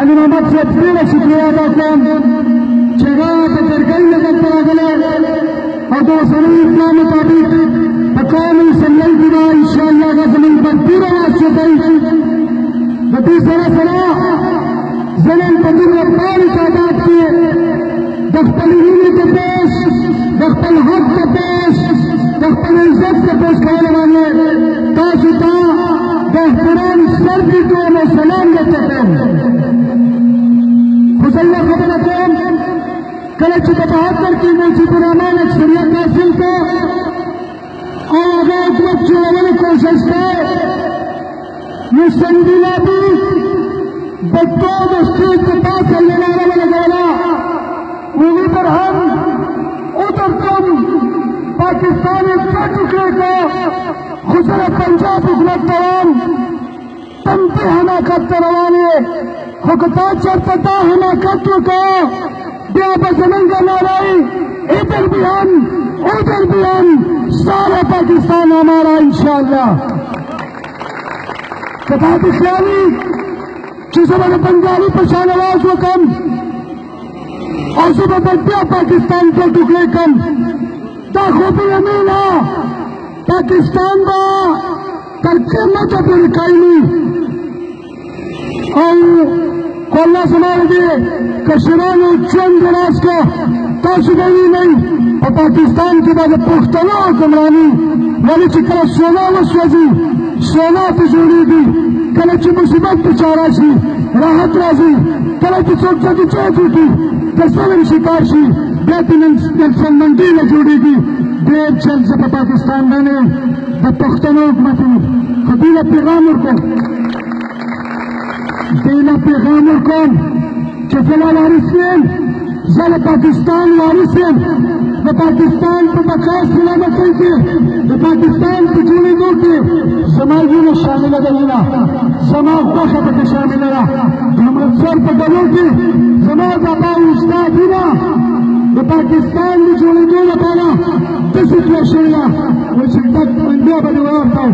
علی محمد صاحب ډېره شکریه ادا کوم چې هغه په جرګۍ نه دلته راغلی او د اوسني پلان مطابق په قوم سلیل کې به انشاءالله هغه زموږ پر پوره واچوي د دې سره سره زه نن په دومره پاڼې تعداد کې د خپل هیلې ته پیش د خپل سلام درته کوم خو زه یوه خبره کوم کله چې په بهتر کې مجیب الرحمان اکثریت حاصل کړ او کوشش کړ نو سنډیلابي بچوں کو اسٹریٹ کے پاس چلنے والا لگانا۔ وہی پر ہم ادھر تم پاکستان کا ٹکڑے کو خسر پنجاب حکومت تمام کرવાની حکومت چرپتا حماقتوں بے بجنگ لڑائی ادھر بھی ہم، ادھر بھی ہم، سارا پاکستان ہمارا انشاءاللہ۔ کتاب اسلامی چیزوں میں بنگالی پہچان آواز ہو کم، اور صبح بڑھتا پاکستان کے ٹکڑے کم۔ دا خوب امین پاکستان کا ترقی مت اپنی او الله زما دې کشرانو ژوند دراز کو تاسو به وینئ؟ په پاکستان کې د پښتنو حکمراني ولې چې کله سونا وسوځي سونا په جوړېږي کله چې مصیبت په چاره شي راحت راځي. کله چې څوک ځکه چوک وکړي د ظلم شکار شي بیا د نلسن منډېله جوړېږي ډېر چل په پاکستان باندې د پښتنو حکومتونو خو له پیغام ورکوم دوی له پیغام ورکوم چې زه وارث یم زه د پاکستان وارث یم د پاکستان په بقا سلامتۍ کې د پاکستان په جوړېدو کې زما وینه شامله ده وینه زما خوښه پکې شامله ده د امرتسر په ډلو کې زما بابا استاد وینه د پاکستان د جوړېدو لپاره داسې کړه شوې ده چې تک انډیا به دې ورته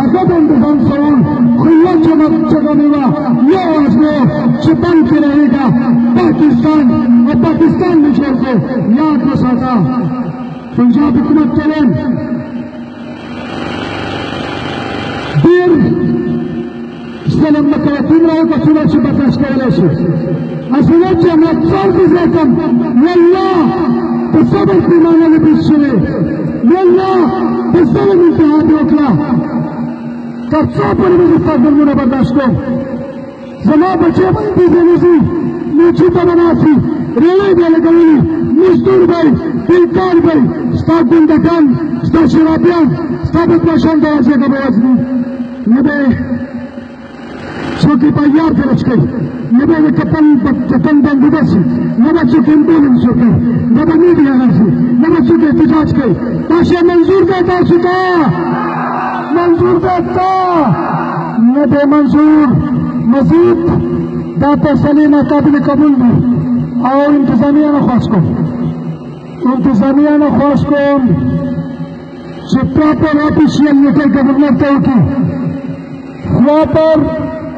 هغه به انتظام کوم خو یو چمک چغه مې وه یو آواز مې چې بند کې رهېږه پاکستان او پاکستان مې جوړ کړو یاد وساته پنجاب حکومت چلن ډېر ظلم مه کوه دومره مولا په سره مې جهاد وکړه تر څو پورې مې ستا ظلمونه برداشت کړم زما بچی به یې بېزانه شي موچي ته به ناسي ریلې به یې لګولي مزدور به یې بېکار به یې ستا ګوندګان ستا شرابیان ستا بدماشان دروازې ته به ورځي نه به کپن کپن باندې بسي نه به څوک امبولانس وکړي نه به میډیا راځي نه به څوک احتجاج کوي تاسو منظور ده تاسو ته منظور ده تا۔ نه به منظور، مزید۔ دا فیصلې ناقابل قبول دي او انتظامیه نه خواست کوم انتظامیه نه خواست کوم چې پراپر آفیشیل لیټر گورنر ته وکړي پراپر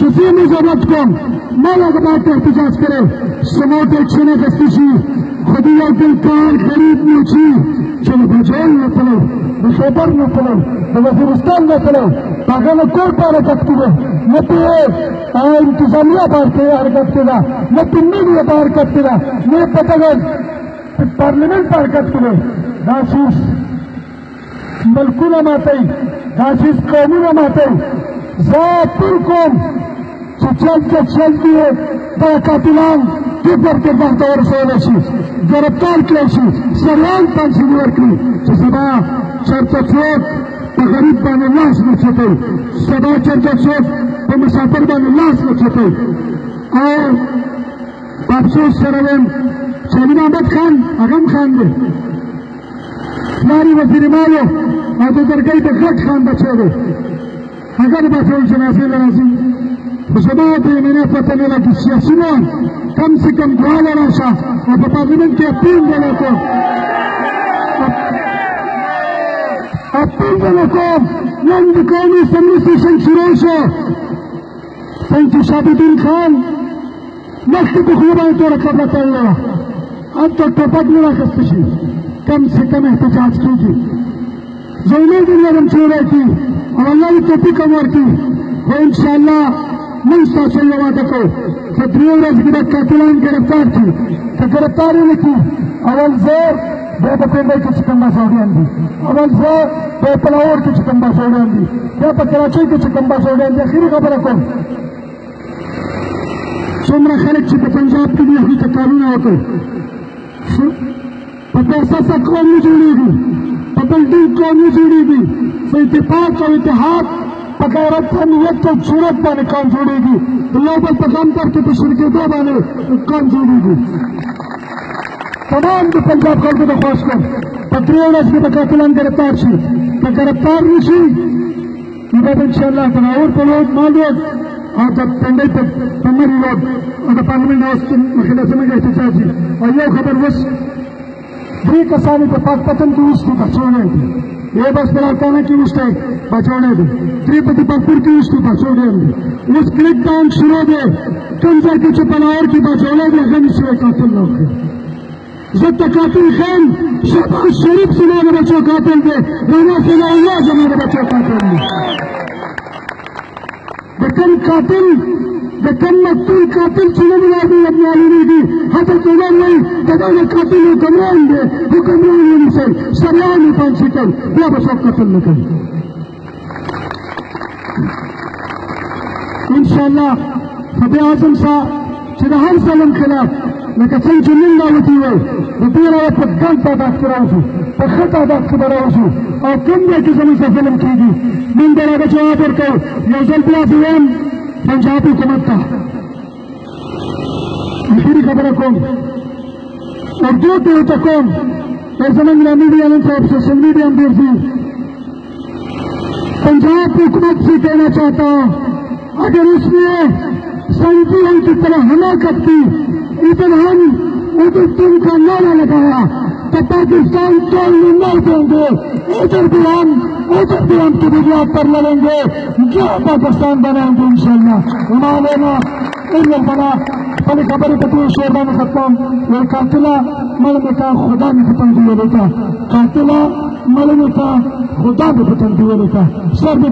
ګورې په سینت چې زه مضبط کوم احتجاج کرے سموټ ایکشن اخیستی دلکار غریب نه شي چې بجول نه تلو د خیبر نه وزیرستان کور په حرکت کې دی نه پې انتظامیه حرکت کې ده نه پې میډیا په حرکت کې ده پارلیمنٹ په حرکت کې دی دا چیز ملکونه ماتوي دا چیز قومونه ماتوي زه چې جلد سے جلد دیے دا قاتلان پیپر کے بہت اور سونے شي گرفتار کړی شي سریان پانسي ورکړي چې سبا چرته څوک په غریب باندې لاس نه چتوي سبا چرته څوک په مسافر باندې لاس نه چتوي او په افسوس سره وایم چې محمد خان هغه خان دی پلار یې وزیر مالو او د درګۍ د غټ خان بچی دی هغه به ټول جنازې له راځي خو زما د یمنې پته نه لګي سیاسیون کم سے کم دواړه راشه او په پارلمنټ کې اپیل دی کوم اپیل دی کوم نن د قومي اسمبلی سیشن شروع شو سید شهاب الدین خان مخکې په خوله باندې توره قبله تړلې وه هلته ټوپک نه راخیسته شي کم سے کم احتجاج کیږي زه امید لرم چې وراکي او الله دې توفیق هم ورکړي خو انشاءالله موږ ستاسو یو وعده کوو چې درې ورځې کې به قاتلان ګرفتار کړي که ګرفتار یې نه کړي اول زه بیا په پنډۍ کې چې کوم باسوډیان دي اول زه په پلاور کې چې کوم باسوډیان دي بیا په کراچۍ کې چې کوم باسوډیان دي اخري خبره کوم څومره خلک چې په پنجاب کې دي هغوی ته کارونه وکړو په پیسه سه قوم نه جوړېږي په بلډینګ قوم نه جوړېږي په اتفاق او اتحاد په غیرت په نیت او جرأت باندې قوم جوړېږي د یو بل په غم درد کې په شرکېدو باندې قوم جوړېږي تمام د پنجاب خلکو ته خواست کوم په درې ورځې کې به قاتلان ګرفتار شي که ګرفتار نه شي نو به انشاءالله د په لود مال روډ او د پنډۍ په په مري روډ او د پارلمنټ هاوس کې مخې زموږ احتجاج وي او یو خبر اوس درې کسانو په پاک پتن کې وشتي بچوړی دي یو بس کې وشتی دي درې په دیپالپور کې وشتي بچوړی دي اوس کلیک ډاون شروع دی کوم ځای کې چې پناور کې بچوړی دی قاتل نه وکړي قاتل خان شهباز شریف زما د بچو قاتل دی رانا ثناء الله زما د بچو قاتل دی قاتل تكلت تل قاتل چنن وادي ابن علي دي حتى تمام وي تدان قاتل حکمران دي حکمران وي مثال سلام پن شکل بیا بسو قتل نکل ان شاء الله فبي اعظم سا چې هر سلام خلاف لکه څنګه چې نن راوتی وای د دې راوت په دلته د اختراع شو په خطا د اختراع شو أو کوم ځای کې زموږ فلم کېږي نن دا راځي چې یو ځل بیا پنجاب حکومت کا۔ دوسری خبریں کون؟ جو دور تک کون؟ ایسا میڈیا نے صاحب سوشل میڈیا دیر سے پنجاب کی حکومت سے کہنا چاہتا ہوں، اگر اس نے سنگیل کی طرح ہلاکت کی ادھر ہم ادھر تم کا نعرہ لگایا تو پاکستان کو نہیں دیں گے۔ ادھر بھی ہم مهل بيٽا ۾ پنج ريٽ ملها خدا سر به